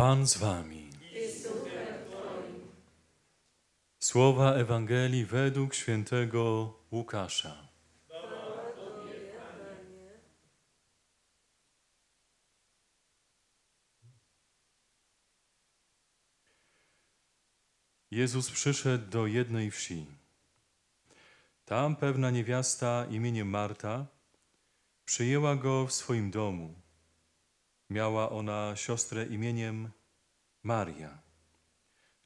Pan z wami. Słowa Ewangelii według świętego Łukasza. Jezus przyszedł do jednej wsi. Tam pewna niewiasta imieniem Marta przyjęła go w swoim domu. Miała ona siostrę imieniem Maria,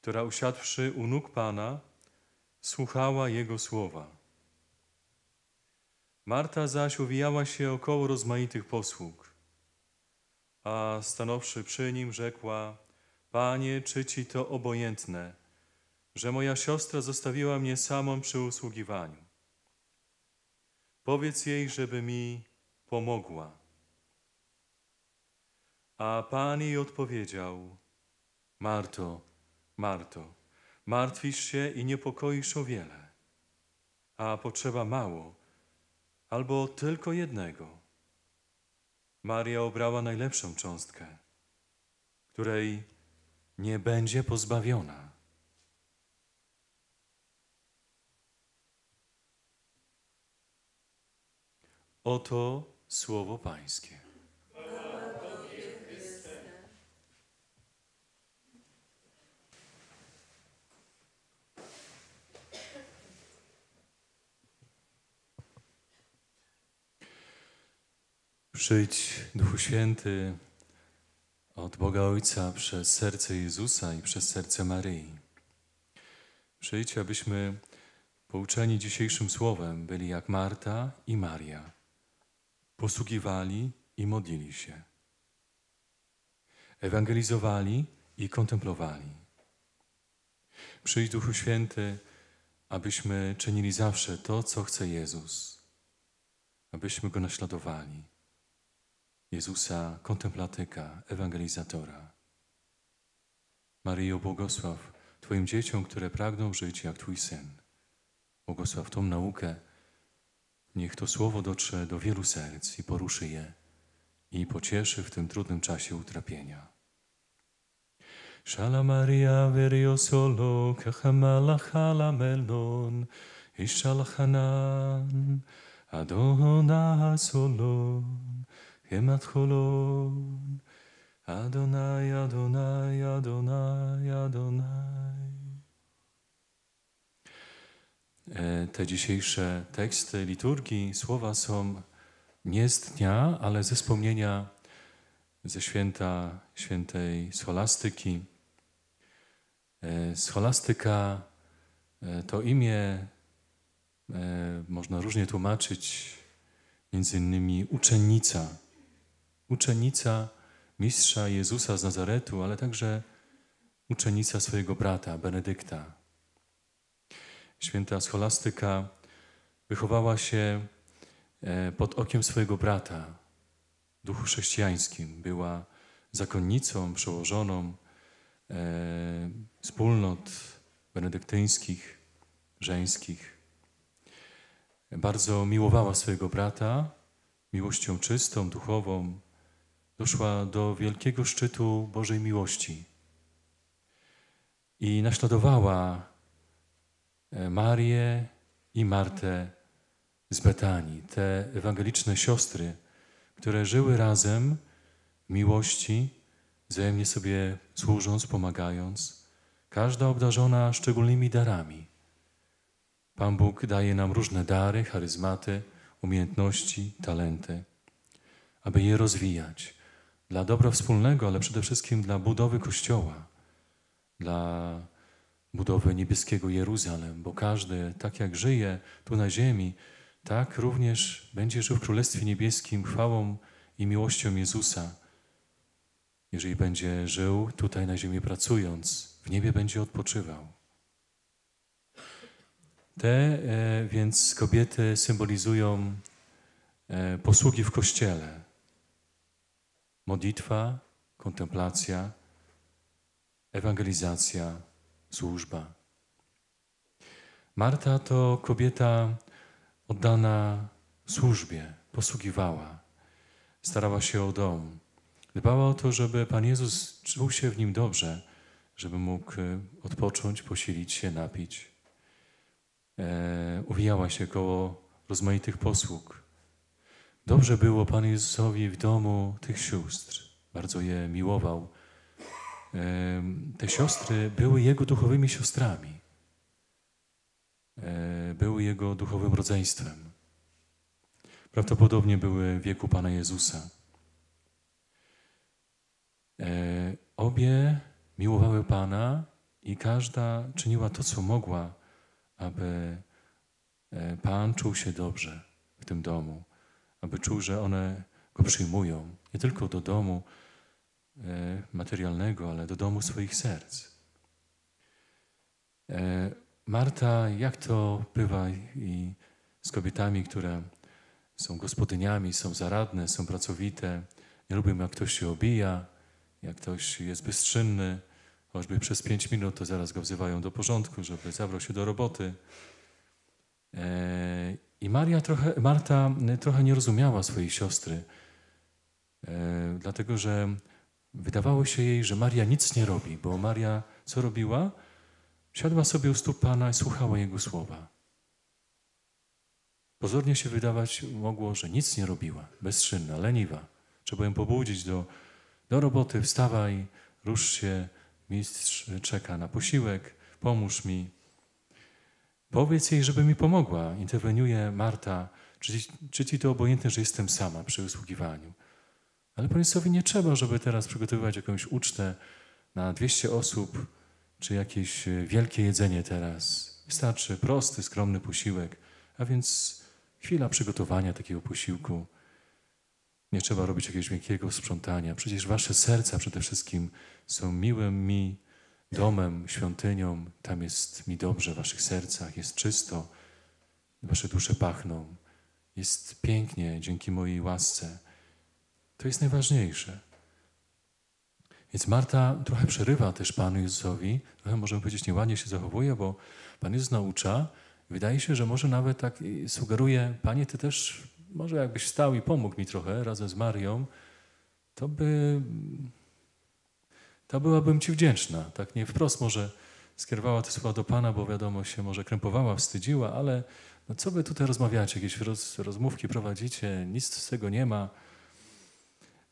która usiadłszy u nóg Pana, słuchała Jego słowa. Marta zaś uwijała się około rozmaitych posług, a stanowszy przy nim rzekła, Panie, czy Ci to obojętne, że moja siostra zostawiła mnie samą przy usługiwaniu? Powiedz jej, żeby mi pomogła. A Pan jej odpowiedział, Marto, Marto, martwisz się i niepokoisz o wiele, a potrzeba mało, albo tylko jednego. Maria obrała najlepszą cząstkę, której nie będzie pozbawiona. Oto słowo Pańskie. Przyjdź, Duchu Święty, od Boga Ojca przez serce Jezusa i przez serce Maryi. Przyjdź, abyśmy pouczeni dzisiejszym słowem byli jak Marta i Maria. Posługiwali i modlili się. Ewangelizowali i kontemplowali. Przyjdź, Duchu Święty, abyśmy czynili zawsze to, co chce Jezus, abyśmy Go naśladowali Jezusa, kontemplatyka, ewangelizatora. Maryjo, błogosław Twoim dzieciom, które pragną żyć jak Twój Syn. Błogosław tą naukę. Niech to słowo dotrze do wielu serc i poruszy je i pocieszy w tym trudnym czasie utrapienia. Shala Maria verio solo kachamala melon ishalchanan adona solon Hemat cholon, Adonai, Adonai, Adonai, Adonai. E, te dzisiejsze teksty liturgii, słowa są nie z dnia, ale ze wspomnienia ze święta świętej scholastyki. E, scholastyka e, to imię można różnie tłumaczyć, między innymi uczennica uczennica mistrza Jezusa z Nazaretu, ale także uczennica swojego brata Benedykta. Święta scholastyka wychowała się e, pod okiem swojego brata w duchu chrześcijańskim. Była zakonnicą, przełożoną e, wspólnot benedyktyńskich, żeńskich. Bardzo miłowała swojego brata miłością czystą, duchową, doszła do wielkiego szczytu Bożej miłości i naśladowała e, Marię i Martę z Betanii, te ewangeliczne siostry, które żyły razem w miłości, wzajemnie sobie służąc, pomagając, każda obdarzona szczególnymi darami. Pan Bóg daje nam różne dary, charyzmaty, umiejętności, talenty, aby je rozwijać dla dobra wspólnego, ale przede wszystkim dla budowy Kościoła, dla budowy niebieskiego Jeruzalem, bo każdy, tak jak żyje tu na ziemi, tak również będzie żył w Królestwie Niebieskim chwałą i miłością Jezusa. Jeżeli będzie żył tutaj na ziemi pracując, w niebie będzie odpoczywał. Te e, więc kobiety symbolizują e, posługi w Kościele, Modlitwa, kontemplacja, ewangelizacja, służba. Marta to kobieta oddana służbie, posługiwała, starała się o dom, Dbała o to, żeby Pan Jezus czuł się w nim dobrze, żeby mógł e, odpocząć, posilić się, napić. E, uwijała się koło rozmaitych posług. Dobrze było Panu Jezusowi w domu tych sióstr. Bardzo je miłował. Te siostry były Jego duchowymi siostrami. E, były Jego duchowym rodzeństwem. Prawdopodobnie były w wieku Pana Jezusa. E, obie miłowały Pana i każda czyniła to, co mogła, aby e, Pan czuł się dobrze w tym domu, aby czuł, że one go przyjmują nie tylko do domu e, materialnego, ale do domu swoich serc. Marta, jak to bywa i z kobietami, które są gospodyniami, są zaradne, są pracowite, nie lubią, jak ktoś się obija, jak ktoś jest bezczynny, choćby przez pięć minut, to zaraz go wzywają do porządku, żeby zabrał się do roboty. I Maria trochę, Marta trochę nie rozumiała swojej siostry, e, dlatego że wydawało się jej, że Maria nic nie robi, bo Maria co robiła? Siadła sobie u stóp Pana i słuchała Jego słowa. Pozornie się wydawać mogło, że nic nie robiła, bezczynna, leniwa. Trzeba ją pobudzić do do roboty, wstawaj, rusz się, mistrz czeka na posiłek, pomóż mi. Powiedz jej, żeby mi pomogła. Interweniuje Marta. Czy, czy ci to obojętne, że jestem sama przy usługiwaniu? Ale Panie nie trzeba, żeby teraz przygotowywać jakąś ucztę na 200 osób, czy jakieś e, wielkie jedzenie teraz. Wystarczy prosty, skromny posiłek, a więc chwila przygotowania takiego posiłku. Nie trzeba robić jakiegoś wielkiego sprzątania. Przecież wasze serca przede wszystkim są miłym mi domem, świątynią. Tam jest mi dobrze w waszych sercach, jest czysto. Wasze dusze pachną. Jest pięknie dzięki mojej łasce. To jest najważniejsze. Więc Marta trochę przerywa też Panu Jezusowi, trochę możemy powiedzieć nieładnie się zachowuje, bo Pan Jezus naucza. Wydaje się, że może nawet tak sugeruje, Panie, Ty też może jakbyś stał i pomógł mi trochę razem z Marią, to by, to byłabym Ci wdzięczna. Tak nie wprost może skierowała te słowa do Pana, bo wiadomo się może krępowała, wstydziła, ale no co wy tutaj rozmawiacie, jakieś roz, rozmówki prowadzicie, nic z tego nie ma.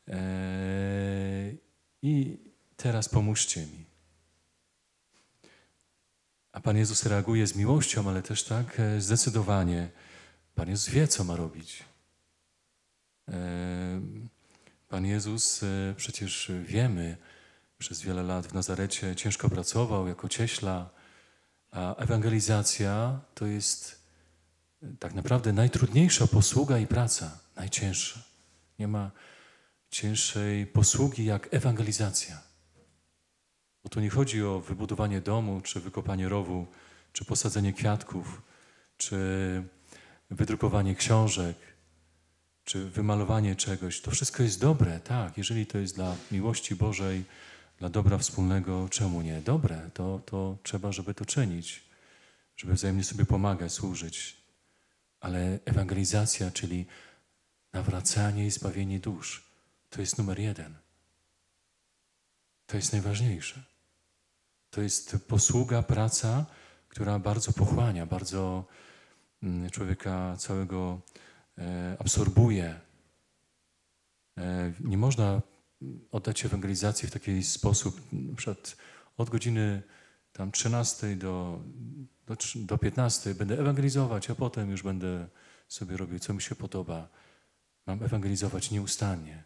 Eee, I teraz pomóżcie mi. A Pan Jezus reaguje z miłością, ale też tak e, zdecydowanie. Pan Jezus wie, co ma robić. Pan Jezus e, przecież wiemy, przez wiele lat w Nazarecie ciężko pracował jako cieśla, a ewangelizacja to jest e, tak naprawdę najtrudniejsza posługa i praca, najcięższa. Nie ma cięższej posługi jak ewangelizacja. Bo tu nie chodzi o wybudowanie domu, czy wykopanie rowu, czy posadzenie kwiatków, czy wydrukowanie książek, czy wymalowanie czegoś, to wszystko jest dobre, tak. Jeżeli to jest dla miłości Bożej, dla dobra wspólnego, czemu nie? Dobre, to, to trzeba, żeby to czynić, żeby wzajemnie sobie pomagać, służyć. Ale ewangelizacja, czyli nawracanie i zbawienie dusz, to jest numer jeden. To jest najważniejsze. To jest posługa, praca, która bardzo pochłania, bardzo mm, człowieka całego E, absorbuje. E, nie można oddać ewangelizacji w taki sposób, przed od godziny tam 13 do, do, do 15 będę ewangelizować, a potem już będę sobie robił, co mi się podoba. Mam ewangelizować nieustannie.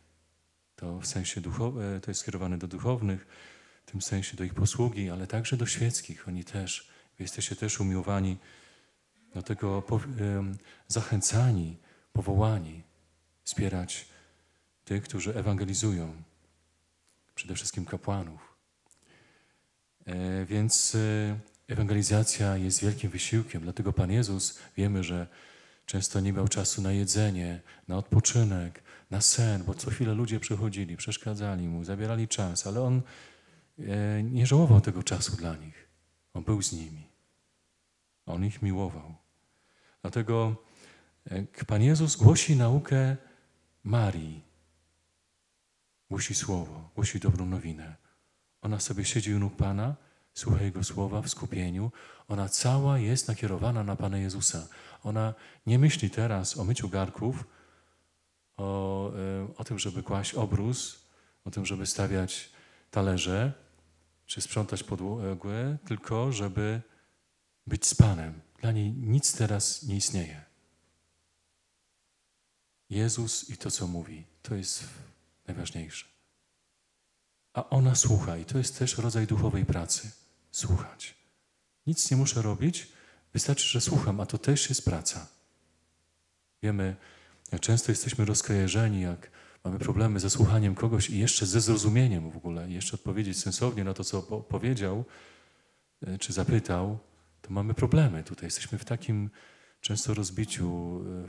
To w sensie duchowym, to jest skierowane do duchownych, w tym sensie do ich posługi, ale także do świeckich. Oni też, wy jesteście też umiłowani, do tego zachęcani, powołani wspierać tych, którzy ewangelizują, przede wszystkim kapłanów. E, więc e, ewangelizacja jest wielkim wysiłkiem, dlatego Pan Jezus wiemy, że często nie miał czasu na jedzenie, na odpoczynek, na sen, bo co chwilę ludzie przychodzili, przeszkadzali mu, zabierali czas, ale on e, nie żałował tego czasu dla nich. On był z nimi. On ich miłował. Dlatego Pan Jezus głosi naukę Marii. Głosi słowo, głosi dobrą nowinę. Ona sobie siedzi u nóg Pana, słucha Jego słowa w skupieniu. Ona cała jest nakierowana na Pana Jezusa. Ona nie myśli teraz o myciu garków, o, e, o tym, żeby kłaść obrus, o tym, żeby stawiać talerze, czy sprzątać podłogę, tylko żeby być z Panem. Dla niej nic teraz nie istnieje. Jezus i to, co mówi, to jest najważniejsze. A ona słucha i to jest też rodzaj duchowej pracy. Słuchać. Nic nie muszę robić, wystarczy, że słucham, a to też jest praca. Wiemy, jak często jesteśmy rozkojarzeni, jak mamy problemy ze słuchaniem kogoś i jeszcze ze zrozumieniem w ogóle, jeszcze odpowiedzieć sensownie na to, co powiedział e, czy zapytał, to mamy problemy tutaj. Jesteśmy w takim często rozbiciu, e,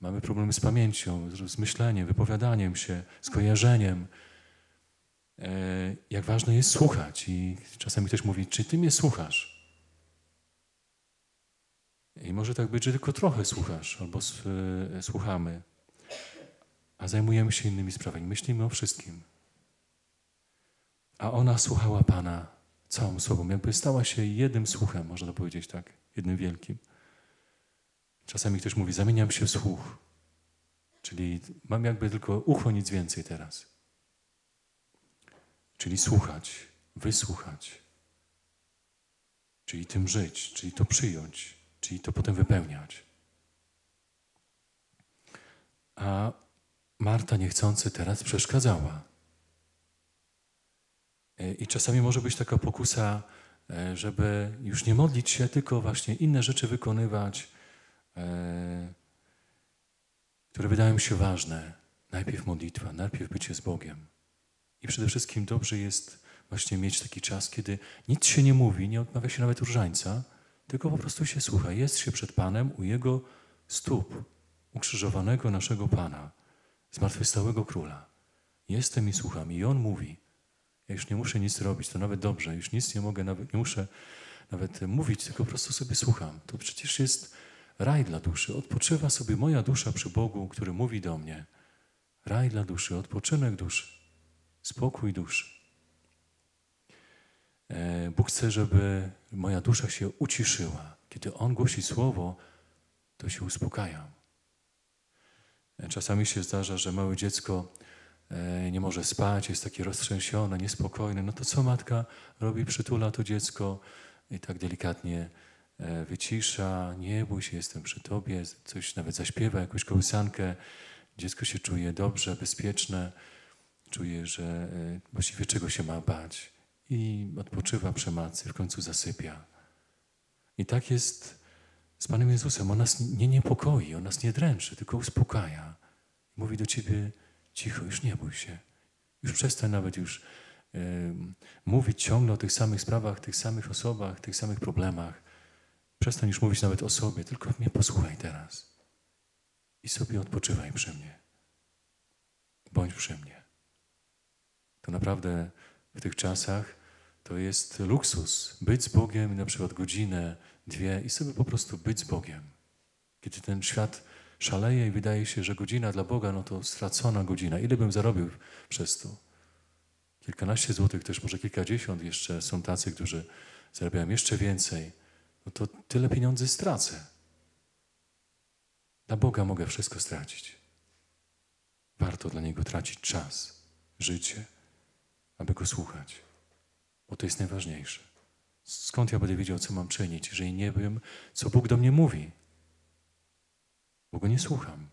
mamy problemy z pamięcią, z myśleniem, wypowiadaniem się, z kojarzeniem. E, jak ważne jest słuchać i czasami ktoś mówi, czy ty mnie słuchasz? I może tak być, że tylko trochę słuchasz albo słuchamy a zajmujemy się innymi sprawami. Myślimy o wszystkim. A ona słuchała Pana całą sobą, jakby stała się jednym słuchem, można powiedzieć tak, jednym wielkim. Czasami ktoś mówi, zamieniam się w słuch. Czyli mam jakby tylko ucho, nic więcej teraz. Czyli słuchać, wysłuchać. Czyli tym żyć, czyli to przyjąć, czyli to potem wypełniać. A Marta niechcący teraz przeszkadzała. E, I czasami może być taka pokusa, e, żeby już nie modlić się, tylko właśnie inne rzeczy wykonywać, które wydają się ważne. Najpierw modlitwa, najpierw bycie z Bogiem. I przede wszystkim dobrze jest właśnie mieć taki czas, kiedy nic się nie mówi, nie odmawia się nawet różańca, tylko po prostu się słucha. Jest się przed Panem u Jego stóp, ukrzyżowanego naszego Pana zmartwychwstałego króla. Jestem i słucham. I on mówi, ja już nie muszę nic robić, to nawet dobrze, już nic nie mogę, nawet, nie muszę nawet mówić, tylko po prostu sobie słucham. To przecież jest raj dla duszy. Odpoczywa sobie moja dusza przy Bogu, który mówi do mnie. Raj dla duszy, odpoczynek duszy, spokój duszy. E, Bóg chce, żeby moja dusza się uciszyła. Kiedy On głosi słowo, to się uspokajam. Czasami się zdarza, że małe dziecko e, nie może spać, jest takie roztrzęsione, niespokojne. No to co matka robi? Przytula to dziecko i tak delikatnie e, wycisza. Nie bój się, jestem przy tobie. Coś nawet zaśpiewa, jakąś kołysankę. Dziecko się czuje dobrze, bezpieczne. Czuje, że e, właściwie czego się ma bać. I odpoczywa przemacy, w końcu zasypia. I tak jest z Panem Jezusem. On nas nie niepokoi, On nas nie dręczy, tylko uspokaja. Mówi do Ciebie cicho, już nie bój się. Już przestań nawet już e, mówić ciągle o tych samych sprawach, tych samych osobach, tych samych problemach. Przestań już mówić nawet o sobie, tylko mnie posłuchaj teraz. I sobie odpoczywaj przy mnie. Bądź przy mnie. To naprawdę w tych czasach to jest luksus. Być z Bogiem na przykład godzinę, dwie i sobie po prostu być z Bogiem. Kiedy ten świat szaleje i wydaje się, że godzina dla Boga, no to stracona godzina. Ile bym zarobił przez to? Kilkanaście złotych, też może kilkadziesiąt jeszcze są tacy, którzy zarabiają jeszcze więcej. No to tyle pieniędzy stracę. Dla Boga mogę wszystko stracić. Warto dla Niego tracić czas, życie, aby Go słuchać, bo to jest najważniejsze. Skąd ja będę wiedział, co mam czynić, jeżeli nie wiem, co Bóg do mnie mówi? Bo go nie słucham.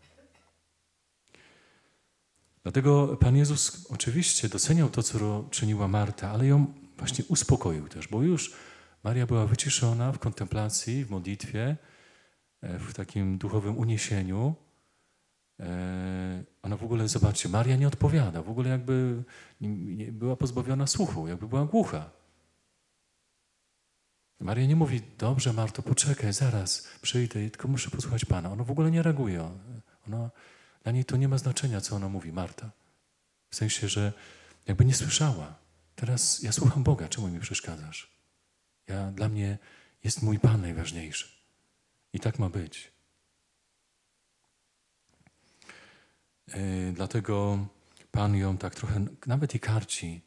Dlatego Pan Jezus oczywiście doceniał to, co czyniła Marta, ale ją właśnie uspokoił też, bo już Maria była wyciszona w kontemplacji, w modlitwie, e, w takim duchowym uniesieniu. E, ona w ogóle, zobaczcie, Maria nie odpowiada, w ogóle jakby była pozbawiona słuchu, jakby była głucha. Maria nie mówi, dobrze Marto, poczekaj, zaraz przyjdę, tylko muszę posłuchać Pana. Ona w ogóle nie reaguje. Ona, dla niej to nie ma znaczenia, co ona mówi, Marta. W sensie, że jakby nie słyszała. Teraz ja słucham Boga, czemu mi przeszkadzasz? Ja, dla mnie jest mój Pan najważniejszy. I tak ma być. Yy, dlatego Pan ją tak trochę, nawet i karci.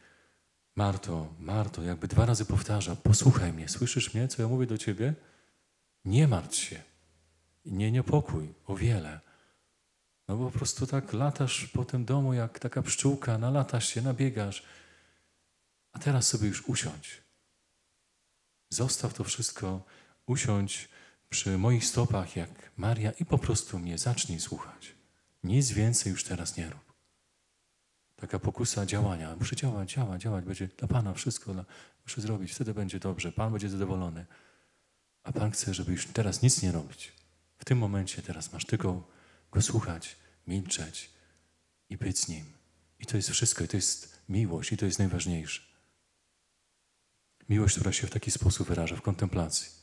Marto, Marto, jakby dwa razy powtarza, posłuchaj mnie, słyszysz mnie, co ja mówię do ciebie? Nie martw się, nie niepokój o wiele. No bo po prostu tak latasz po tym domu jak taka pszczółka, nalatasz się, nabiegasz. A teraz sobie już usiądź. Zostaw to wszystko, usiądź przy moich stopach jak Maria i po prostu mnie zacznij słuchać. Nic więcej już teraz nie rób. Taka pokusa działania. Muszę działać, działać, działać. Będzie dla Pana wszystko. Dla, muszę zrobić. Wtedy będzie dobrze. Pan będzie zadowolony. A Pan chce, żeby już teraz nic nie robić. W tym momencie teraz masz tylko Go słuchać, milczeć i być z Nim. I to jest wszystko. I to jest miłość. I to jest najważniejsze. Miłość, która się w taki sposób wyraża, w kontemplacji.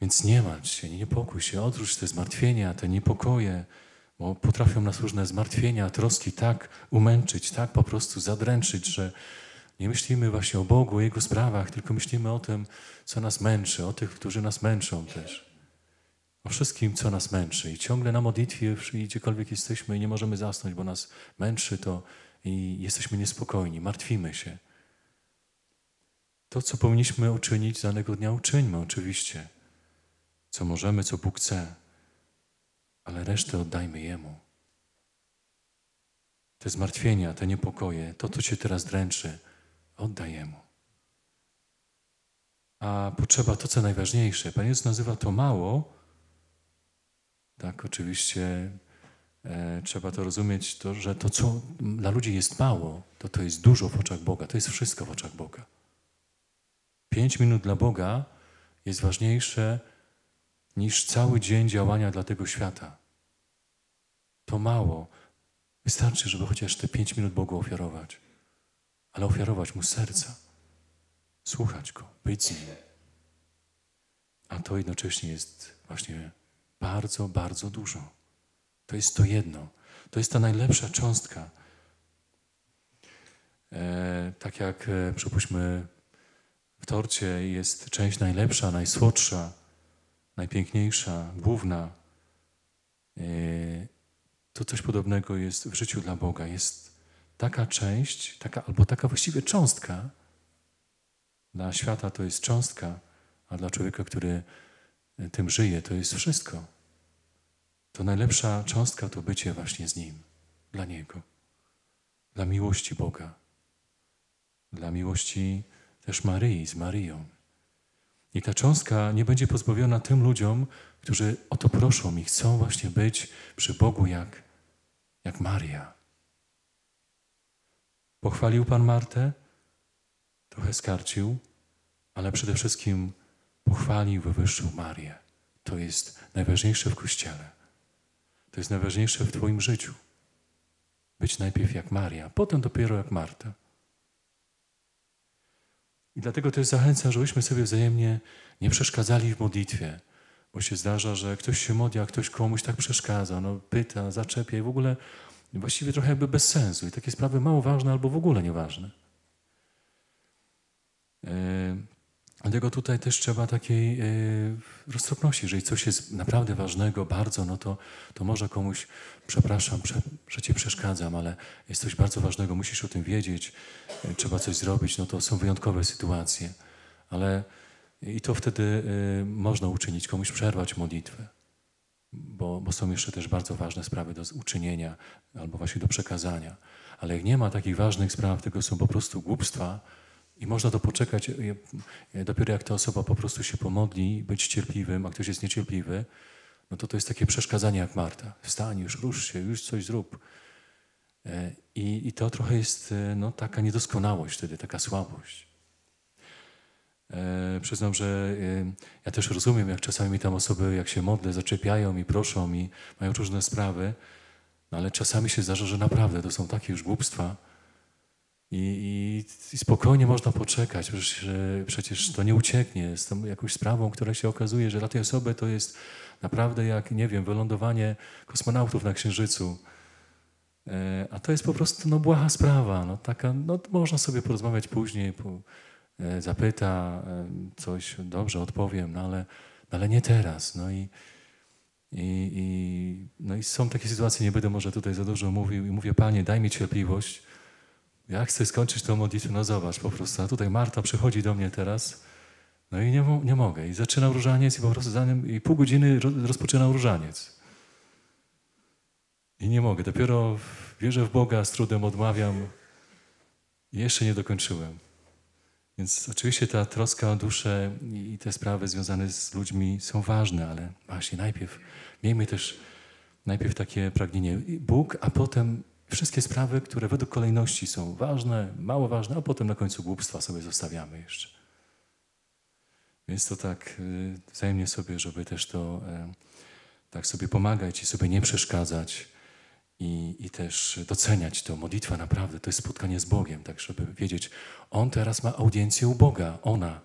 Więc nie martw się, nie niepokój się, odwróć te zmartwienia, te niepokoje, bo potrafią nas różne zmartwienia, troski tak umęczyć, tak po prostu zadręczyć, że nie myślimy właśnie o Bogu, o Jego sprawach, tylko myślimy o tym, co nas męczy, o tych, którzy nas męczą też. O wszystkim, co nas męczy. I ciągle na modlitwie, gdziekolwiek jesteśmy i nie możemy zasnąć, bo nas męczy to i jesteśmy niespokojni, martwimy się. To, co powinniśmy uczynić danego dnia, uczyńmy oczywiście. Co możemy, co Bóg chce ale resztę oddajmy Jemu. Te zmartwienia, te niepokoje, to, co Cię teraz dręczy, oddaj Jemu. A potrzeba to, co najważniejsze. Pan Jezus nazywa to mało. Tak, oczywiście e, trzeba to rozumieć, to, że to, co dla ludzi jest mało, to to jest dużo w oczach Boga. To jest wszystko w oczach Boga. Pięć minut dla Boga jest ważniejsze niż cały dzień działania dla tego świata. To mało. Wystarczy, żeby chociaż te pięć minut Bogu ofiarować, ale ofiarować Mu serca, słuchać Go, być z Nim. A to jednocześnie jest właśnie bardzo, bardzo dużo. To jest to jedno. To jest ta najlepsza cząstka. E, tak jak, e, przypuśćmy, w torcie jest część najlepsza, najsłodsza, najpiękniejsza, główna, e, to coś podobnego jest w życiu dla Boga. Jest taka część, taka, albo taka właściwie cząstka. Dla świata to jest cząstka, a dla człowieka, który tym żyje, to jest wszystko. To najlepsza cząstka to bycie właśnie z Nim, dla Niego, dla miłości Boga, dla miłości też Maryi, z Maryją. I ta cząstka nie będzie pozbawiona tym ludziom, którzy o to proszą i chcą właśnie być przy Bogu jak, jak Maria. Pochwalił Pan Martę, trochę skarcił, ale przede wszystkim pochwalił, wywyższył Marię. To jest najważniejsze w Kościele. To jest najważniejsze w Twoim życiu. Być najpierw jak Maria, potem dopiero jak Marta. I dlatego też zachęcam, żebyśmy sobie wzajemnie nie przeszkadzali w modlitwie, bo się zdarza, że ktoś się modli, a ktoś komuś tak przeszkadza, no, pyta, zaczepia i w ogóle właściwie trochę jakby bez sensu. I takie sprawy mało ważne albo w ogóle nieważne. Dlatego tutaj też trzeba takiej yy, roztropności. Jeżeli coś jest naprawdę ważnego, bardzo, no to, to może komuś, przepraszam, prze, że cię przeszkadzam, ale jest coś bardzo ważnego, musisz o tym wiedzieć, yy, trzeba coś zrobić, no to są wyjątkowe sytuacje. Ale i to wtedy y, można uczynić, komuś przerwać modlitwę, bo, bo są jeszcze też bardzo ważne sprawy do uczynienia albo właśnie do przekazania. Ale jak nie ma takich ważnych spraw, tylko są po prostu głupstwa i można to poczekać, y, y, dopiero jak ta osoba po prostu się pomodli, być cierpliwym, a ktoś jest niecierpliwy, no to to jest takie przeszkadzanie jak Marta. Wstań, już rusz się, już coś zrób. E, I, i to trochę jest no, taka niedoskonałość wtedy, taka słabość. E, przyznam, że e, ja też rozumiem, jak czasami mi tam osoby, jak się modlę, zaczepiają i proszą i mają różne sprawy, no ale czasami się zdarza, że naprawdę to są takie już głupstwa i, i, i spokojnie można poczekać, przecież, przecież to nie ucieknie z tą jakąś sprawą, która się okazuje, że dla tej osoby to jest naprawdę jak, nie wiem, wylądowanie kosmonautów na Księżycu. E, a to jest po prostu no, błaha sprawa. No, taka, no, można sobie porozmawiać później, po, E, zapyta e, coś, dobrze odpowiem, no ale, no ale nie teraz. No i, I, i, no i są takie sytuacje, nie będę może tutaj za dużo mówił i mówię, Panie, daj mi cierpliwość. Ja chcę skończyć tę modlitwę, no zobacz po prostu. A tutaj Marta przychodzi do mnie teraz, no i nie, nie mogę. I zaczynam różaniec i po prostu za nim, i pół godziny rozpoczynam różaniec. I nie mogę. Dopiero wierzę w Boga, z trudem odmawiam. I jeszcze nie dokończyłem. Więc oczywiście ta troska o duszę i te sprawy związane z ludźmi są ważne, ale właśnie najpierw miejmy też najpierw takie pragnienie Bóg, a potem wszystkie sprawy, które według kolejności są ważne, mało ważne, a potem na końcu głupstwa sobie zostawiamy jeszcze. Więc to tak y, wzajemnie sobie, żeby też to e, tak sobie pomagać i sobie nie przeszkadzać i, i też doceniać to. Modlitwa naprawdę to jest spotkanie z Bogiem, tak żeby wiedzieć, On teraz ma audiencję u Boga, ona.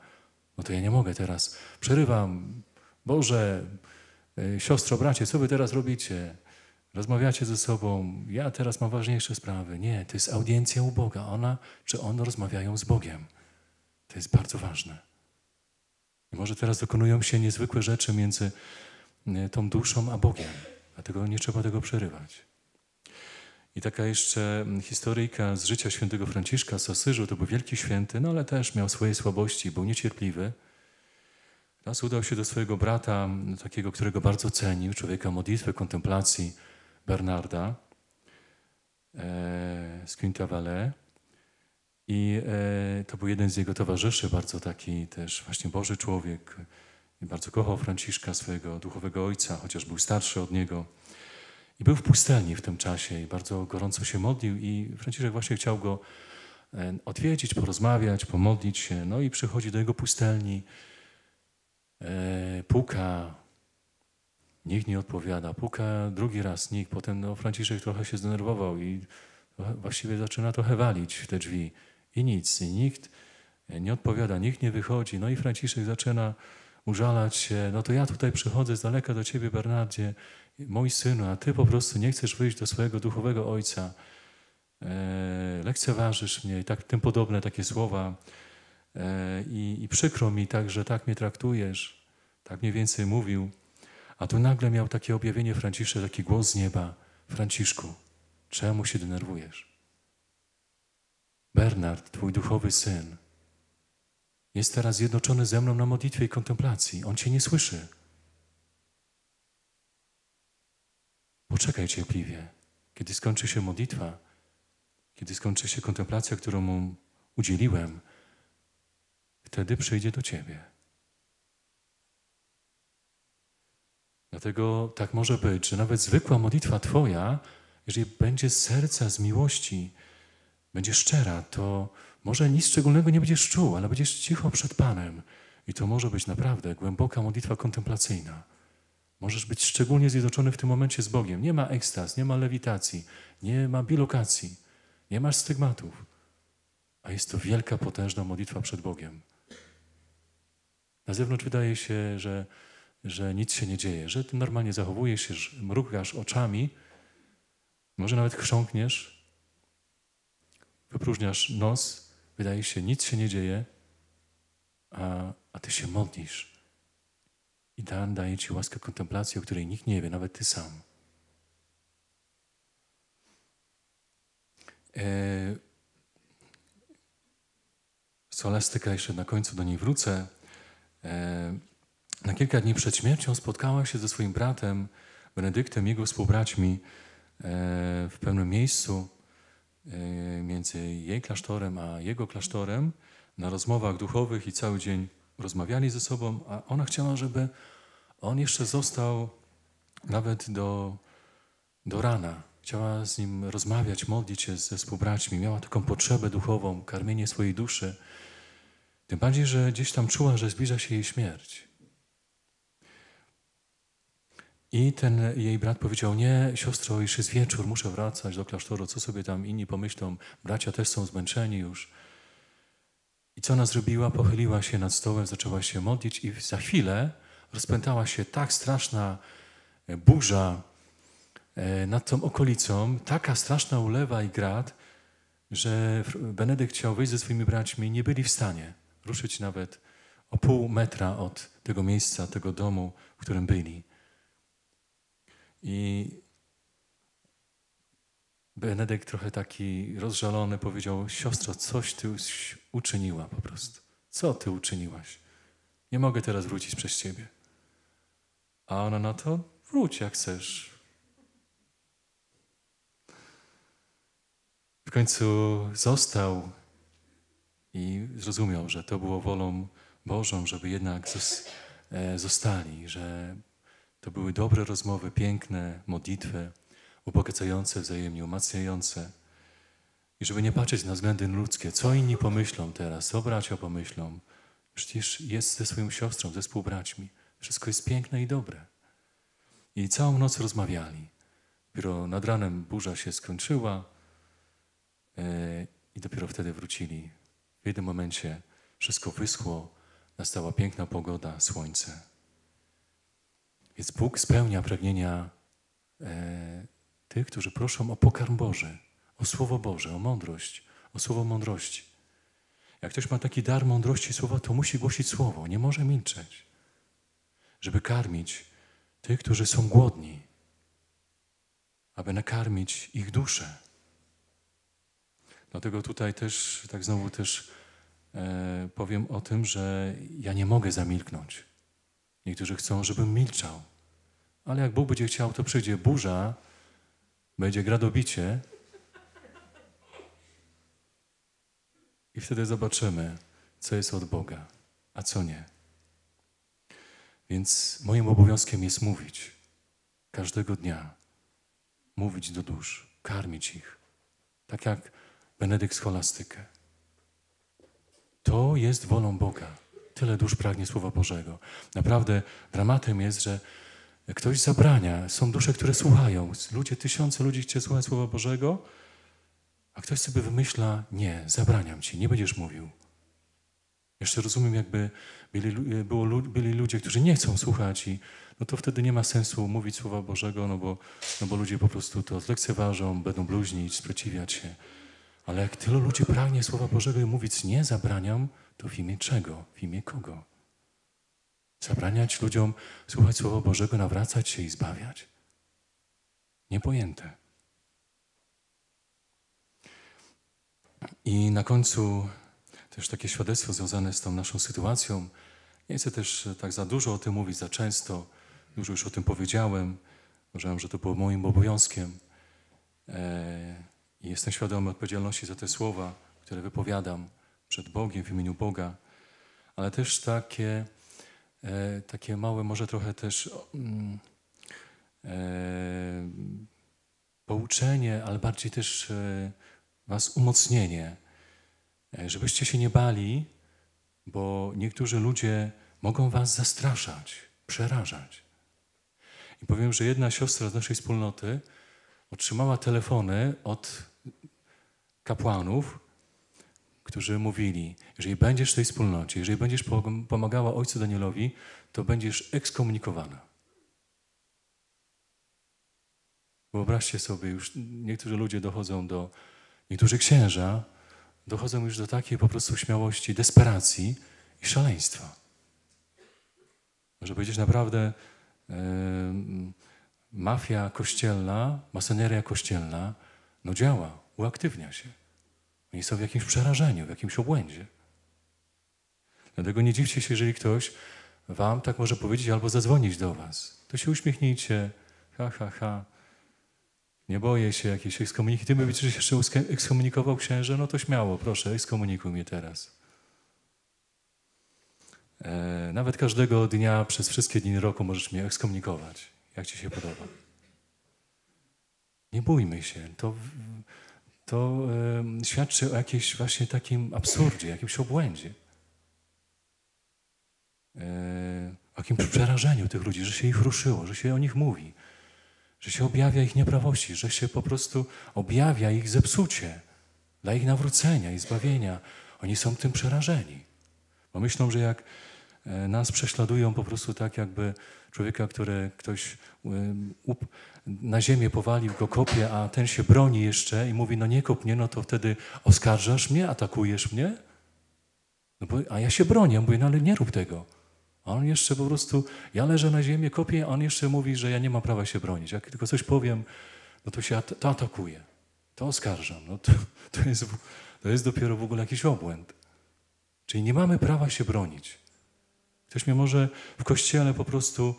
No to ja nie mogę teraz, przerywam, Boże, y, siostro, bracie, co wy teraz robicie? Rozmawiacie ze sobą, ja teraz mam ważniejsze sprawy. Nie, to jest audiencja u Boga. Ona czy on rozmawiają z Bogiem. To jest bardzo ważne. I może teraz dokonują się niezwykłe rzeczy między y, tą duszą a Bogiem. Dlatego nie trzeba tego przerywać. I taka jeszcze historyjka z życia świętego Franciszka z Asyżu, to był wielki święty, no ale też miał swoje słabości, był niecierpliwy. Raz udał się do swojego brata, takiego, którego bardzo cenił, człowieka modlitwy, kontemplacji, Bernarda e, z Quintavalle. I e, to był jeden z jego towarzyszy, bardzo taki też właśnie Boży człowiek. Bardzo kochał Franciszka, swojego duchowego ojca, chociaż był starszy od niego. I był w pustelni w tym czasie i bardzo gorąco się modlił i Franciszek właśnie chciał go e, odwiedzić, porozmawiać, pomodlić się. No i przychodzi do jego pustelni, puka, nikt nie odpowiada, puka drugi raz nikt. Potem no, Franciszek trochę się zdenerwował i właściwie zaczyna trochę walić w te drzwi. I nic, i nikt nie odpowiada, nikt nie wychodzi. No i Franciszek zaczyna użalać się, no to ja tutaj przychodzę z daleka do ciebie, Bernardzie, mój synu, a ty po prostu nie chcesz wyjść do swojego duchowego ojca, e, lekceważysz mnie i tak tym podobne takie słowa. E, i, i przykro mi tak, że tak mnie traktujesz, tak mniej więcej mówił. A tu nagle miał takie objawienie Franciszek, taki głos z nieba. Franciszku, czemu się denerwujesz? Bernard, twój duchowy syn, jest teraz zjednoczony ze mną na modlitwie i kontemplacji. On cię nie słyszy. Poczekaj cierpliwie. Kiedy skończy się modlitwa, kiedy skończy się kontemplacja, którą mu udzieliłem, wtedy przyjdzie do ciebie. Dlatego tak może być, że nawet zwykła modlitwa Twoja, jeżeli będzie z serca, z miłości, będzie szczera, to może nic szczególnego nie będziesz czuł, ale będziesz cicho przed Panem. I to może być naprawdę głęboka modlitwa kontemplacyjna. Możesz być szczególnie zjednoczony w tym momencie z Bogiem. Nie ma ekstaz, nie ma lewitacji, nie ma bilokacji, nie masz stygmatów. A jest to wielka, potężna modlitwa przed Bogiem. Na zewnątrz wydaje się, że, że nic się nie dzieje, że ty normalnie zachowujesz się, mrugasz oczami, może nawet chrząkniesz, wypróżniasz nos, wydaje się, nic się nie dzieje, a, a ty się modlisz. I Dan daje ci łaskę kontemplacji, o której nikt nie wie, nawet ty sam. E, Solastyka, jeszcze na końcu do niej wrócę. E, na kilka dni przed śmiercią spotkała się ze swoim bratem Benedyktem, jego współbraćmi e, w pewnym miejscu e, między jej klasztorem a jego klasztorem na rozmowach duchowych i cały dzień rozmawiali ze sobą, a ona chciała, żeby on jeszcze został nawet do, do rana. Chciała z nim rozmawiać, modlić się ze współbraćmi. Miała taką potrzebę duchową, karmienie swojej duszy. Tym bardziej, że gdzieś tam czuła, że zbliża się jej śmierć. I ten jej brat powiedział, nie, siostro, już jest wieczór, muszę wracać do klasztoru, co sobie tam inni pomyślą, bracia też są zmęczeni już. I co ona zrobiła? Pochyliła się nad stołem, zaczęła się modlić i za chwilę rozpętała się tak straszna e, burza e, nad tą okolicą, taka straszna ulewa i grad, że Benedykt chciał wyjść ze swoimi braćmi nie byli w stanie ruszyć nawet o pół metra od tego miejsca, tego domu, w którym byli. I Benedykt trochę taki rozżalony powiedział, siostro, coś ty uczyniła po prostu. Co ty uczyniłaś? Nie mogę teraz wrócić przez ciebie. A ona na to, wróć jak chcesz. W końcu został i zrozumiał, że to było wolą Bożą, żeby jednak e, zostali, że to były dobre rozmowy, piękne modlitwy, ubogacające, wzajemnie umacniające. I żeby nie patrzeć na względy ludzkie, co inni pomyślą teraz, co bracia pomyślą. Przecież jest ze swoją siostrą, ze współbraćmi. Wszystko jest piękne i dobre. I całą noc rozmawiali. Dopiero nad ranem burza się skończyła yy, i dopiero wtedy wrócili. W jednym momencie wszystko wyschło, nastała piękna pogoda, słońce. Więc Bóg spełnia pragnienia e, tych, którzy proszą o pokarm Boży, o Słowo Boże, o mądrość, o Słowo mądrości. Jak ktoś ma taki dar mądrości słowa, to musi głosić Słowo, nie może milczeć, żeby karmić tych, którzy są głodni, aby nakarmić ich duszę. Dlatego tutaj też, tak znowu też e, powiem o tym, że ja nie mogę zamilknąć. Niektórzy chcą, żebym milczał. Ale jak Bóg będzie chciał, to przyjdzie burza, będzie gradobicie i wtedy zobaczymy, co jest od Boga, a co nie. Więc moim obowiązkiem jest mówić każdego dnia, mówić do dusz, karmić ich, tak jak Benedykt scholastykę. To jest wolą Boga. Tyle dusz pragnie Słowa Bożego. Naprawdę dramatem jest, że Ktoś zabrania. Są dusze, które słuchają. Ludzie, tysiące ludzi chce słuchać Słowa Bożego, a ktoś sobie wymyśla, nie, zabraniam ci, nie będziesz mówił. Jeszcze rozumiem, jakby byli, było, byli ludzie, którzy nie chcą słuchać i no to wtedy nie ma sensu mówić Słowa Bożego, no bo, no bo ludzie po prostu to zlekceważą, będą bluźnić, sprzeciwiać się. Ale jak tylu ludzi pragnie Słowa Bożego i mówić nie zabraniam, to w imię czego? W imię kogo? Zabraniać ludziom słuchać Słowa Bożego, nawracać się i zbawiać? Niepojęte. I na końcu też takie świadectwo związane z tą naszą sytuacją. Nie chcę też tak za dużo o tym mówić, za często. Dużo już o tym powiedziałem. Uważam, że to było moim obowiązkiem. E, I jestem świadomy odpowiedzialności za te słowa, które wypowiadam przed Bogiem, w imieniu Boga. Ale też takie e, takie małe, może trochę też mm, e, pouczenie, ale bardziej też e, Was umocnienie, e, żebyście się nie bali, bo niektórzy ludzie mogą Was zastraszać, przerażać. I powiem, że jedna siostra z naszej wspólnoty otrzymała telefony od kapłanów, którzy mówili, jeżeli będziesz w tej wspólnocie, jeżeli będziesz pomagała ojcu Danielowi, to będziesz ekskomunikowana. Wyobraźcie sobie, już niektórzy ludzie dochodzą do, niektórzy księża dochodzą już do takiej po prostu śmiałości, desperacji i szaleństwa. Może powiedzieć naprawdę yy, mafia kościelna, masoneria kościelna, no działa, uaktywnia się. Oni są w jakimś przerażeniu, w jakimś obłędzie. Dlatego nie dziwcie się, jeżeli ktoś wam tak może powiedzieć albo zadzwonić do was. To się uśmiechnijcie. Ha, ha, ha. Nie boję się jakiejś ekskomuniki. Ty mówisz, że się jeszcze ekskomunikował księże? No to śmiało, proszę, ekskomunikuj mnie teraz. E, nawet każdego dnia przez wszystkie dni roku możesz mnie ekskomunikować, jak ci się podoba. Nie bójmy się. To to y, świadczy o jakimś właśnie takim absurdzie, jakimś obłędzie. Y, o jakimś przerażeniu tych ludzi, że się ich ruszyło, że się o nich mówi, że się objawia ich nieprawości, że się po prostu objawia ich zepsucie dla ich nawrócenia i zbawienia. Oni są tym przerażeni. Bo myślą, że jak nas prześladują po prostu tak, jakby człowieka, który ktoś na ziemię powalił go kopie, a ten się broni jeszcze i mówi, no nie kop mnie, no to wtedy oskarżasz mnie, atakujesz mnie? No bo, a ja się bronię, mówię, no ale nie rób tego. A on jeszcze po prostu, ja leżę na ziemi, kopię, a on jeszcze mówi, że ja nie mam prawa się bronić. Jak tylko coś powiem, no to się to atakuje, to oskarżam. No to, to, jest, to jest dopiero w ogóle jakiś obłęd. Czyli nie mamy prawa się bronić. Ktoś mnie może w kościele po prostu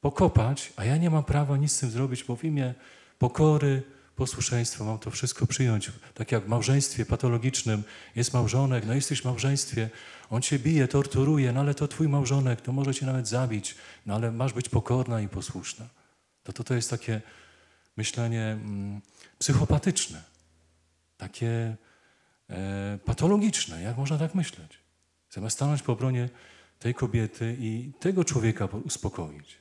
pokopać, a ja nie mam prawa nic z tym zrobić, bo w imię pokory, posłuszeństwa mam to wszystko przyjąć. Tak jak w małżeństwie patologicznym jest małżonek, no jesteś w małżeństwie, on cię bije, torturuje, no ale to twój małżonek, to może cię nawet zabić, no ale masz być pokorna i posłuszna. To to, to jest takie myślenie mm, psychopatyczne, takie e, patologiczne, jak można tak myśleć. Zamiast stanąć po obronie tej kobiety i tego człowieka uspokoić.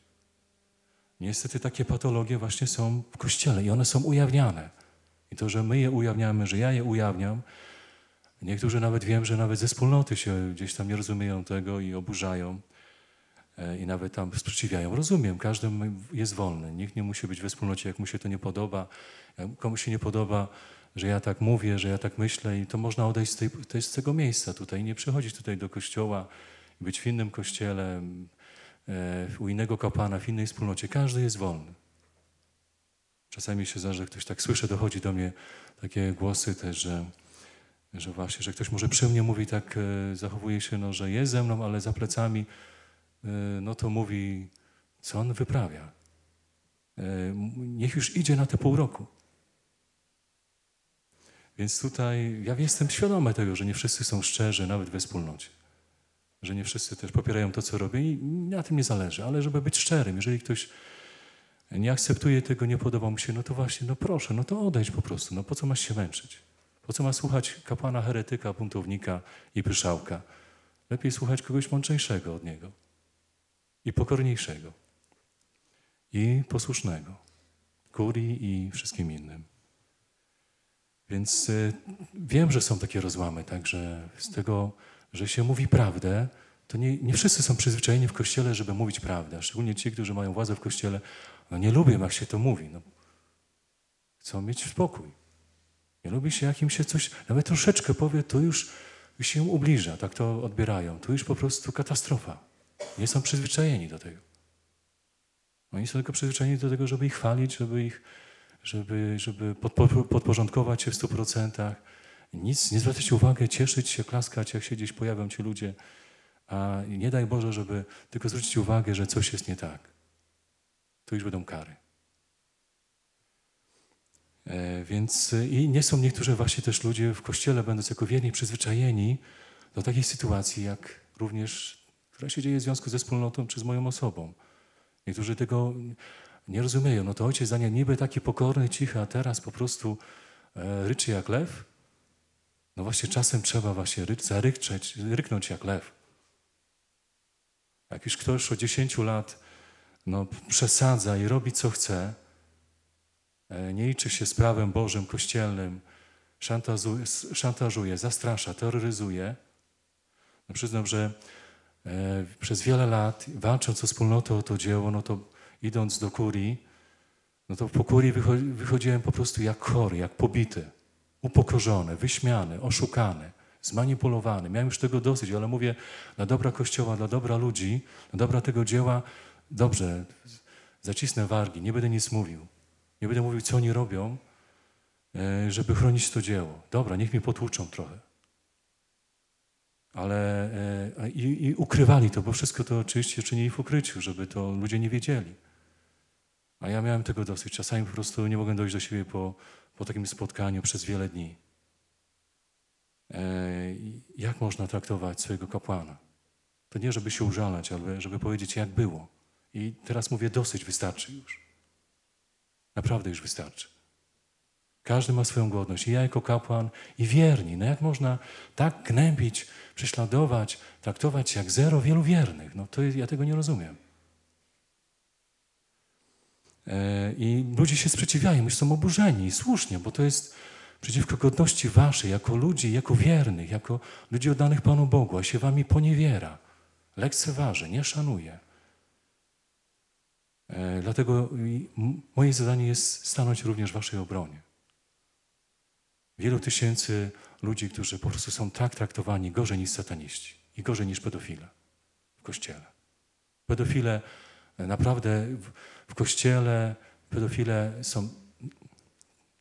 Niestety takie patologie właśnie są w Kościele i one są ujawniane. I to, że my je ujawniamy, że ja je ujawniam, niektórzy nawet wiem, że nawet ze wspólnoty się gdzieś tam nie rozumieją tego i oburzają e, i nawet tam sprzeciwiają. Rozumiem, każdy jest wolny. Nikt nie musi być we wspólnocie, jak mu się to nie podoba. Jak komuś się nie podoba, że ja tak mówię, że ja tak myślę i to można odejść z, tej, z tego miejsca tutaj. Nie przychodzić tutaj do kościoła, być w innym kościele, E, u innego kapłana, w innej wspólnocie. Każdy jest wolny. Czasami się zdarza, że ktoś tak słyszy, dochodzi do mnie takie głosy też, że, że właśnie, że ktoś może przy mnie mówi tak, e, zachowuje się, no, że jest ze mną, ale za plecami, e, no to mówi, co on wyprawia. Niech już idzie na te pół roku. Więc tutaj ja jestem świadomy tego, że nie wszyscy są szczerzy, nawet we wspólnocie że nie wszyscy też popierają to, co robię i na tym nie zależy, ale żeby być szczerym, jeżeli ktoś nie akceptuje tego, nie podoba mu się, no to właśnie, no proszę, no to odejdź po prostu, no po co masz się męczyć? Po co masz słuchać kapłana, heretyka, buntownika i pyszałka? Lepiej słuchać kogoś mądrzejszego od niego i pokorniejszego i posłusznego, kurii i wszystkim innym. Więc y, wiem, że są takie rozłamy, także z tego że się mówi prawdę, to nie, nie wszyscy są przyzwyczajeni w kościele, żeby mówić prawdę. Szczególnie ci, którzy mają władzę w kościele. No nie lubię, jak się to mówi. No. Chcą mieć spokój. Nie lubi się, jak im się coś, nawet troszeczkę powie, to już się ubliża. Tak to odbierają. To już po prostu katastrofa. Nie są przyzwyczajeni do tego. Oni są tylko przyzwyczajeni do tego, żeby ich chwalić, żeby ich, żeby, żeby podporządkować się w stu procentach nic, nie zwracać uwagę, cieszyć się, klaskać, jak się gdzieś pojawią ci ludzie. A nie daj Boże, żeby tylko zwrócić uwagę, że coś jest nie tak. To już będą kary. E, więc i nie są niektórzy właśnie też ludzie w kościele, będąc jako wierni, przyzwyczajeni do takiej sytuacji, jak również, która się dzieje w związku ze wspólnotą czy z moją osobą. Niektórzy tego nie rozumieją. No to ojciec Daniel niby taki pokorny, cichy, a teraz po prostu e, ryczy jak lew. No właśnie czasem trzeba właśnie ry zarykczeć, ryknąć jak lew. Jak już ktoś od 10 lat no, przesadza i robi co chce, e, nie liczy się z prawem Bożym, kościelnym, szantażuje, szantażuje zastrasza, terroryzuje, no przyznam, że e, przez wiele lat, walcząc o wspólnotę, o to dzieło, no to idąc do kurii, no to po kurii wychodziłem po prostu jak chory, jak pobity upokorzony, wyśmiany, oszukany, zmanipulowany. Miałem już tego dosyć, ale mówię, dla dobra Kościoła, dla dobra ludzi, dla dobra tego dzieła, dobrze, zacisnę wargi, nie będę nic mówił. Nie będę mówił, co oni robią, e, żeby chronić to dzieło. Dobra, niech mi potłuczą trochę. Ale e, i, i ukrywali to, bo wszystko to oczywiście czynili w ukryciu, żeby to ludzie nie wiedzieli. A ja miałem tego dosyć. Czasami po prostu nie mogłem dojść do siebie po, po takim spotkaniu przez wiele dni. E, jak można traktować swojego kapłana? To nie, żeby się użalać, ale żeby powiedzieć, jak było. I teraz mówię, dosyć, wystarczy już. Naprawdę już wystarczy. Każdy ma swoją godność. I ja jako kapłan, i wierni. No jak można tak gnębić, prześladować, traktować jak zero wielu wiernych? No to ja tego nie rozumiem. E, I ludzie się sprzeciwiają, już są oburzeni, słusznie, bo to jest przeciwko godności waszej, jako ludzi, jako wiernych, jako ludzi oddanych Panu Bogu, a się wami poniewiera, lekceważy, nie szanuje. E, dlatego moje zadanie jest stanąć również w waszej obronie. Wielu tysięcy ludzi, którzy po prostu są tak traktowani gorzej niż sataniści. i gorzej niż pedofile w kościele. Pedofile naprawdę w, kościele, pedofile są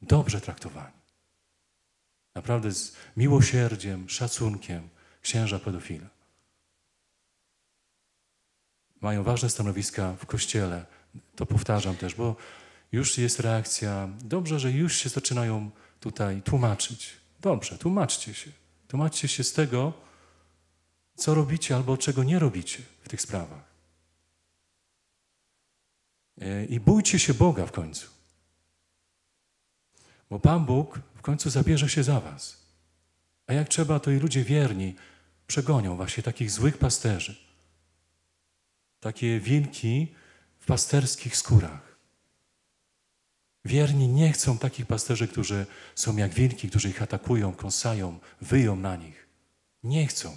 dobrze traktowani. Naprawdę z miłosierdziem, szacunkiem księża pedofile. Mają ważne stanowiska w kościele. To powtarzam też, bo już jest reakcja. Dobrze, że już się zaczynają tutaj tłumaczyć. Dobrze, tłumaczcie się. Tłumaczcie się z tego, co robicie albo czego nie robicie w tych sprawach. E, I bójcie się Boga w końcu. Bo Pan Bóg w końcu zabierze się za was. A jak trzeba, to i ludzie wierni przegonią właśnie takich złych pasterzy. Takie wilki w pasterskich skórach. Wierni nie chcą takich pasterzy, którzy są jak wilki, którzy ich atakują, kąsają, wyją na nich. Nie chcą.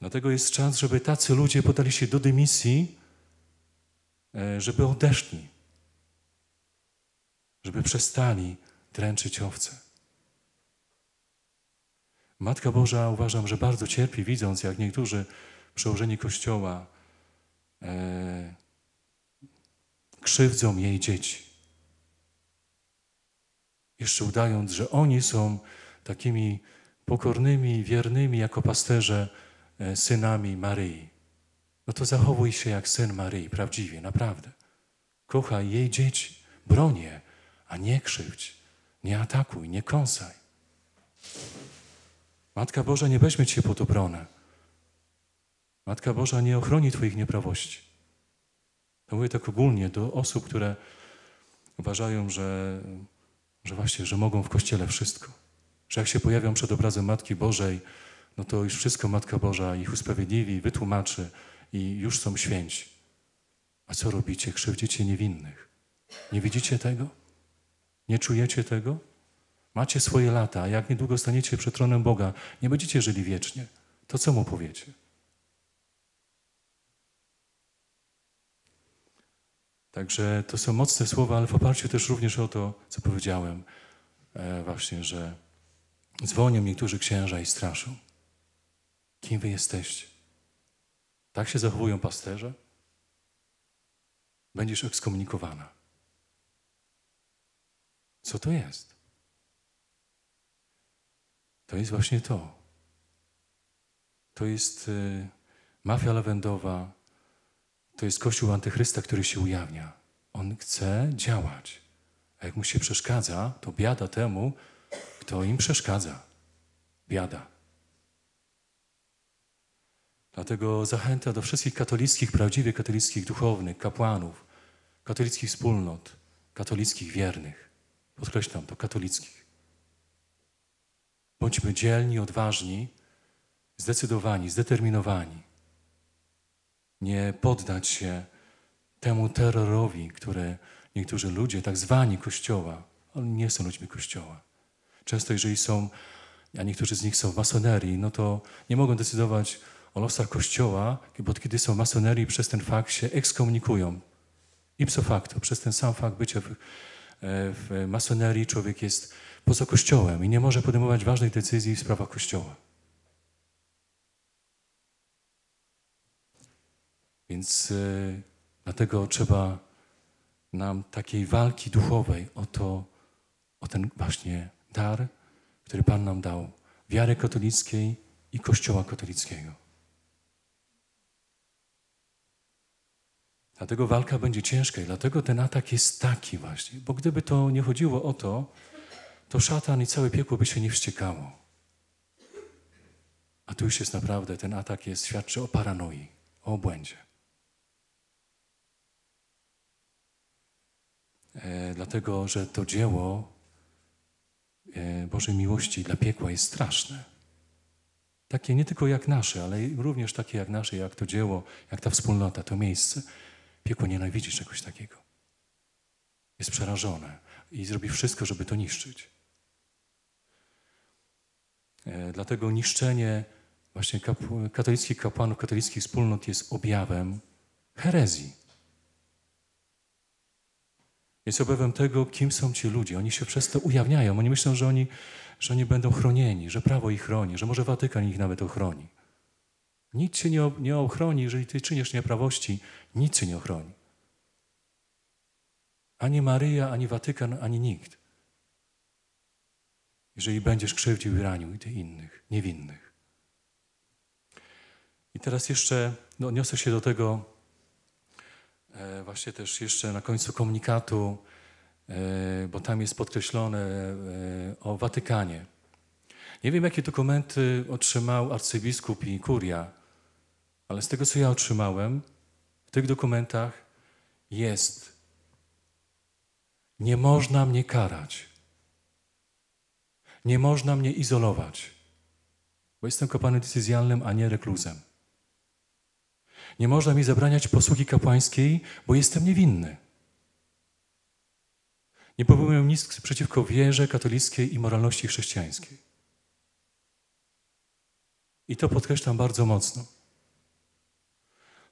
Dlatego jest czas, żeby tacy ludzie podali się do dymisji, żeby odeszli, żeby przestali dręczyć owce. Matka Boża uważam, że bardzo cierpi, widząc, jak niektórzy przełożeni Kościoła e, krzywdzą jej dzieci. Jeszcze udając, że oni są takimi pokornymi, wiernymi jako pasterze e, synami Maryi. No to zachowuj się jak syn Maryi, prawdziwie, naprawdę. Kochaj jej dzieci, broń je, a nie krzywdź, nie atakuj, nie kąsaj. Matka Boża nie weźmie cię pod obronę. Matka Boża nie ochroni Twoich nieprawości. To mówię tak ogólnie do osób, które uważają, że, że właśnie, że mogą w Kościele wszystko. Że jak się pojawią przed obrazem Matki Bożej, no to już wszystko Matka Boża ich usprawiedliwi, wytłumaczy i już są święci. A co robicie? Krzywdzicie niewinnych. Nie widzicie tego? Nie czujecie tego? Macie swoje lata, a jak niedługo staniecie przed tronem Boga, nie będziecie żyli wiecznie. To co mu powiecie? Także to są mocne słowa, ale w oparciu też również o to, co powiedziałem, e, właśnie, że dzwonią niektórzy księża i straszą. Kim wy jesteście? Tak się zachowują pasterze? Będziesz ekskomunikowana. Co to jest? To jest właśnie to. To jest y, mafia lawendowa, to jest Kościół Antychrysta, który się ujawnia. On chce działać. A jak mu się przeszkadza, to biada temu, kto im przeszkadza. Biada. Dlatego zachęta do wszystkich katolickich, prawdziwie katolickich duchownych, kapłanów, katolickich wspólnot, katolickich wiernych. Podkreślam to, katolickich. Bądźmy dzielni, odważni, zdecydowani, zdeterminowani nie poddać się temu terrorowi, który niektórzy ludzie, tak zwani Kościoła, oni nie są ludźmi Kościoła. Często jeżeli są, a niektórzy z nich są w masonerii, no to nie mogą decydować o losach Kościoła, bo kiedy są masonerii, przez ten fakt się ekskomunikują. Ipso facto, przez ten sam fakt bycia w, e, w masonerii człowiek jest poza Kościołem i nie może podejmować ważnych decyzji w sprawach Kościoła. Więc y, dlatego trzeba nam takiej walki duchowej o to, o ten właśnie dar, który Pan nam dał, wiary katolickiej i Kościoła katolickiego. Dlatego walka będzie ciężka i dlatego ten atak jest taki właśnie, bo gdyby to nie chodziło o to, to szatan i całe piekło by się nie wściekało. A tu już jest naprawdę, ten atak jest, świadczy o paranoi, o obłędzie. E, dlatego że to dzieło e, Bożej miłości dla piekła jest straszne. Takie nie tylko jak nasze, ale również takie jak nasze, jak to dzieło, jak ta wspólnota, to miejsce. Piekło nienawidzi czegoś takiego. Jest przerażone i zrobi wszystko, żeby to niszczyć. E, dlatego niszczenie właśnie katolickich kapłanów, katolickich wspólnot jest objawem herezji. Jest objawem tego, kim są ci ludzie. Oni się przez to ujawniają. Oni myślą, że oni, że oni będą chronieni, że prawo ich chroni, że może Watykan ich nawet ochroni. Nic cię nie, nie ochroni, jeżeli ty czynisz nieprawości, nic cię nie ochroni. Ani Maryja, ani Watykan, ani nikt. Jeżeli będziesz krzywdził i ranił i tych innych, niewinnych. I teraz jeszcze no, odniosę się do tego e, właśnie też jeszcze na końcu komunikatu, e, bo tam jest podkreślone e, o Watykanie. Nie wiem, jakie dokumenty otrzymał arcybiskup i kuria, ale z tego, co ja otrzymałem, w tych dokumentach jest nie można mnie karać. Nie można mnie izolować, bo jestem kapłanem decyzjalnym, a nie rekluzem. Nie można mi zabraniać posługi kapłańskiej, bo jestem niewinny. Nie popełniłem nic przeciwko wierze katolickiej i moralności chrześcijańskiej. I to podkreślam bardzo mocno.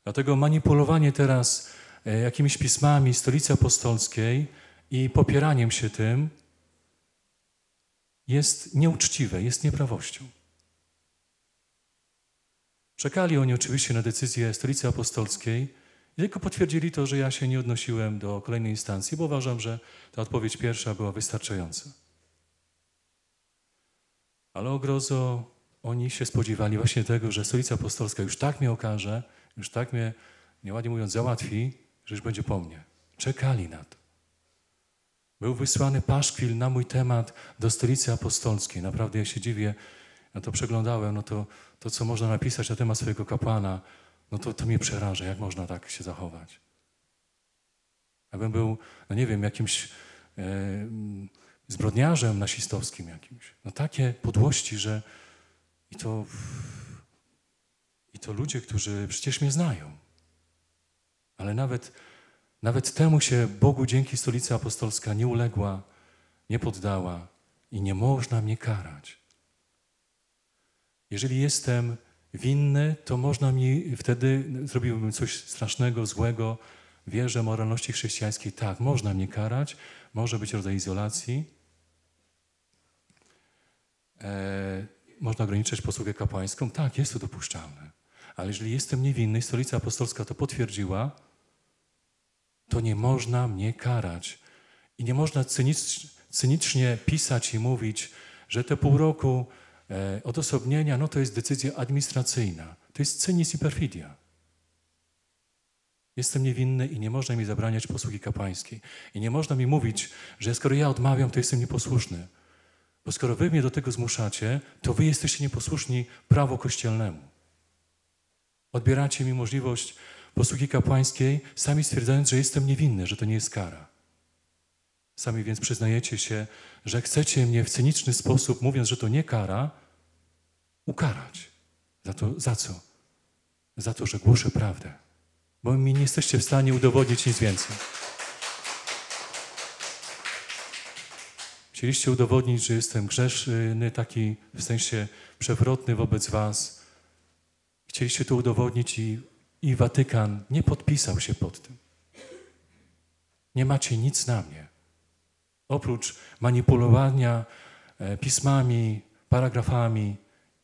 Dlatego manipulowanie teraz e, jakimiś pismami stolicy apostolskiej i popieraniem się tym jest nieuczciwe, jest nieprawością. Czekali oni oczywiście na decyzję stolicy apostolskiej i tylko potwierdzili to, że ja się nie odnosiłem do kolejnej instancji, bo uważam, że ta odpowiedź pierwsza była wystarczająca. Ale ogrozo oni się spodziewali właśnie tego, że stolica apostolska już tak mnie okaże, już tak mnie, nieładnie mówiąc, załatwi, że już będzie po mnie. Czekali na to. Był wysłany paszkwil na mój temat do stolicy apostolskiej. Naprawdę ja się dziwię, ja to przeglądałem, no to, to co można napisać na temat swojego kapłana, no to, to mnie przeraża, jak można tak się zachować. Jakbym był, no nie wiem, jakimś e, zbrodniarzem nasistowskim jakimś. No takie podłości, że i to, i to ludzie, którzy przecież mnie znają. Ale nawet nawet temu się Bogu dzięki Stolica Apostolska nie uległa, nie poddała i nie można mnie karać. Jeżeli jestem winny, to można mi wtedy, zrobiłbym coś strasznego, złego, wierzę moralności chrześcijańskiej. Tak, można mnie karać, może być rodzaj izolacji. E, można ograniczać posługę kapłańską. Tak, jest to dopuszczalne. Ale jeżeli jestem niewinny, Stolica Apostolska to potwierdziła, to nie można mnie karać. I nie można cynicznie pisać i mówić, że te pół roku e, odosobnienia, no to jest decyzja administracyjna. To jest cynizm i perfidia. Jestem niewinny i nie można mi zabraniać posługi kapłańskiej. I nie można mi mówić, że skoro ja odmawiam, to jestem nieposłuszny. Bo skoro wy mnie do tego zmuszacie, to wy jesteście nieposłuszni prawu kościelnemu. Odbieracie mi możliwość posługi kapłańskiej, sami stwierdzając, że jestem niewinny, że to nie jest kara. Sami więc przyznajecie się, że chcecie mnie w cyniczny sposób, mówiąc, że to nie kara, ukarać. Za, to, za co? Za to, że głoszę prawdę. Bo mi nie jesteście w stanie udowodnić nic więcej. Chcieliście udowodnić, że jestem grzeszny, taki w sensie przewrotny wobec was. Chcieliście to udowodnić i i Watykan nie podpisał się pod tym. Nie macie nic na mnie. Oprócz manipulowania e, pismami, paragrafami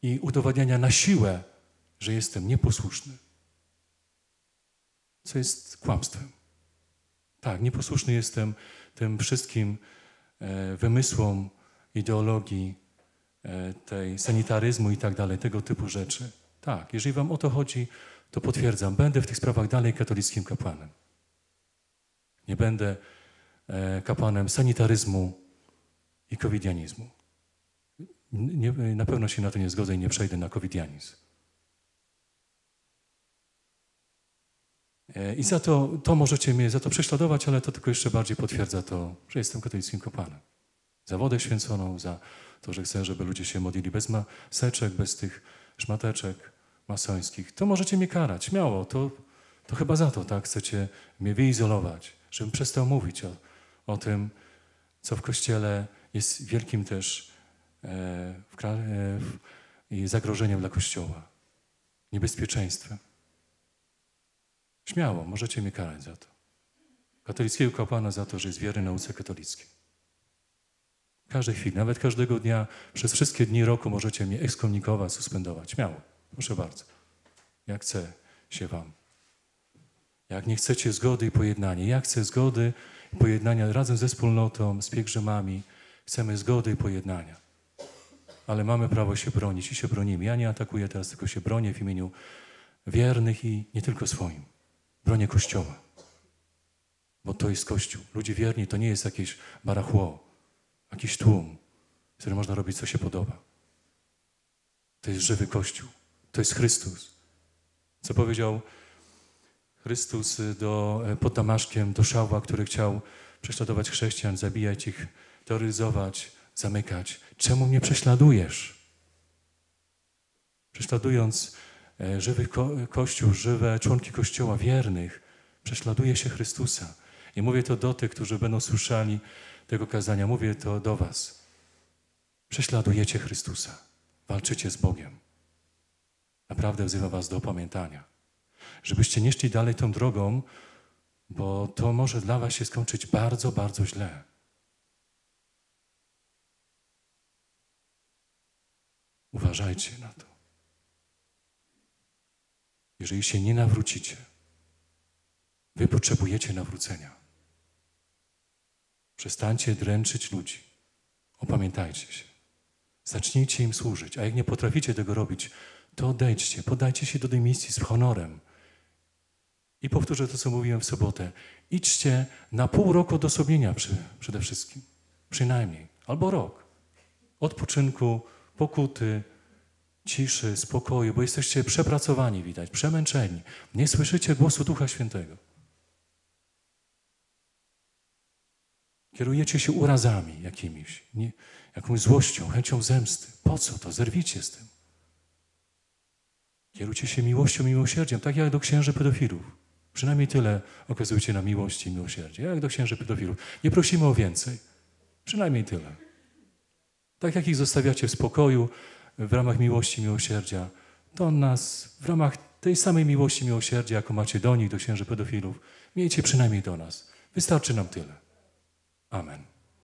i udowadniania na siłę, że jestem nieposłuszny. Co jest kłamstwem. Tak, nieposłuszny jestem tym wszystkim wymysłom ideologii, e, tej sanitaryzmu i tak dalej, tego typu rzeczy. Tak, jeżeli wam o to chodzi, to potwierdzam, będę w tych sprawach dalej katolickim kapłanem. Nie będę e, kapłanem sanitaryzmu i covidianizmu. Nie, na pewno się na to nie zgodzę i nie przejdę na covidianizm. I za to, to możecie mnie za to prześladować, ale to tylko jeszcze bardziej potwierdza to, że jestem katolickim kapłanem. Za wodę święconą, za to, że chcę, żeby ludzie się modlili bez maseczek, bez tych szmateczek, masońskich, to możecie mnie karać, śmiało, to, to chyba za to, tak, chcecie mnie wyizolować, żebym przestał mówić o, o tym, co w Kościele jest wielkim też e, w, e, zagrożeniem dla Kościoła, niebezpieczeństwem. Śmiało, możecie mnie karać za to. Katolickiego kapłana za to, że jest wierny nauce katolickiej. Każdej chwili, nawet każdego dnia, przez wszystkie dni roku możecie mnie ekskomunikować, suspendować. Śmiało. Proszę bardzo. Jak chce się wam. Jak nie chcecie zgody i pojednania. Ja chcę zgody i pojednania razem ze wspólnotą, z pielgrzymami. Chcemy zgody i pojednania. Ale mamy prawo się bronić i się bronimy. Ja nie atakuję teraz, tylko się bronię w imieniu wiernych i nie tylko swoim. Bronię Kościoła. Bo to jest Kościół. Ludzie wierni to nie jest jakieś barachło, jakiś tłum, w którym można robić, co się podoba. To jest żywy Kościół. To jest Chrystus. Co powiedział Chrystus do, pod Damaszkiem do Szałwa, który chciał prześladować chrześcijan, zabijać ich, terroryzować, zamykać. Czemu mnie prześladujesz? Prześladując e, żywy ko Kościół, żywe członki Kościoła, wiernych, prześladuje się Chrystusa. I mówię to do tych, którzy będą słyszeli tego kazania. Mówię to do was. Prześladujecie Chrystusa. Walczycie z Bogiem. Naprawdę wzywam was do opamiętania. Żebyście nie szli dalej tą drogą, bo to może dla was się skończyć bardzo, bardzo źle. Uważajcie na to. Jeżeli się nie nawrócicie, wy potrzebujecie nawrócenia. Przestańcie dręczyć ludzi. Opamiętajcie się. Zacznijcie im służyć. A jak nie potraficie tego robić, to odejdźcie, podajcie się do tej misji z honorem. I powtórzę to, co mówiłem w sobotę. Idźcie na pół roku odosobnienia przy, przede wszystkim. Przynajmniej. Albo rok. Odpoczynku, pokuty, ciszy, spokoju, bo jesteście przepracowani, widać, przemęczeni. Nie słyszycie głosu Ducha Świętego. Kierujecie się urazami jakimiś, nie, jakąś złością, chęcią zemsty. Po co to? Zerwicie z tym. Kierujcie się miłością miłosierdziem, tak jak do księży pedofilów. Przynajmniej tyle okazujecie na miłości i miłosierdzie, jak do księży pedofilów. Nie prosimy o więcej. Przynajmniej tyle. Tak jak ich zostawiacie w spokoju w ramach miłości miłosierdzia, to nas w ramach tej samej miłości miłosierdzia, jaką macie do nich, do księży pedofilów, miejcie przynajmniej do nas. Wystarczy nam tyle. Amen.